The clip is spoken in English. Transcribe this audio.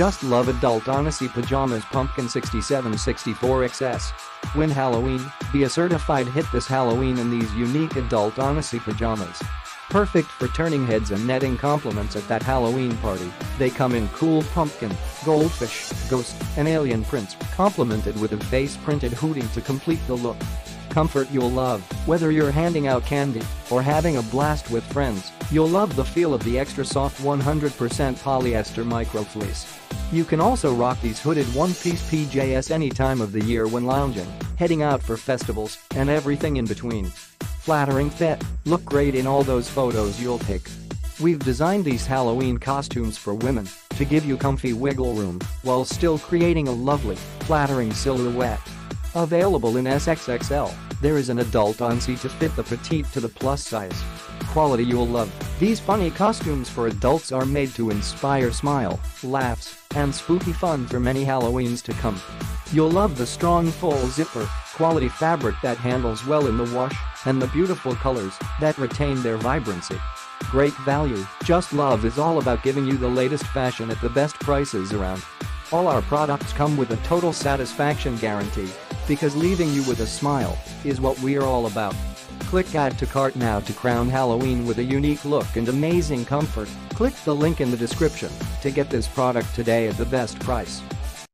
Just love adult Onesie pajamas pumpkin 6764XS. When Halloween, be a certified hit this Halloween in these unique adult Onesie pajamas. Perfect for turning heads and netting compliments at that Halloween party, they come in cool pumpkin, goldfish, ghost, and alien prints, complemented with a face-printed hoodie to complete the look. Comfort you'll love, whether you're handing out candy or having a blast with friends, you'll love the feel of the extra soft 100% polyester microfleece. You can also rock these hooded one-piece PJs any time of the year when lounging, heading out for festivals, and everything in between. Flattering fit, look great in all those photos you'll take. We've designed these Halloween costumes for women to give you comfy wiggle room while still creating a lovely, flattering silhouette. Available in SXXL, there is an adult onesie to fit the petite to the plus size. Quality you'll love. These funny costumes for adults are made to inspire smile, laughs, and spooky fun for many Halloweens to come. You'll love the strong full zipper, quality fabric that handles well in the wash, and the beautiful colors that retain their vibrancy. Great value, Just Love is all about giving you the latest fashion at the best prices around. All our products come with a total satisfaction guarantee because leaving you with a smile is what we're all about. Click add to cart now to crown Halloween with a unique look and amazing comfort. Click the link in the description to get this product today at the best price.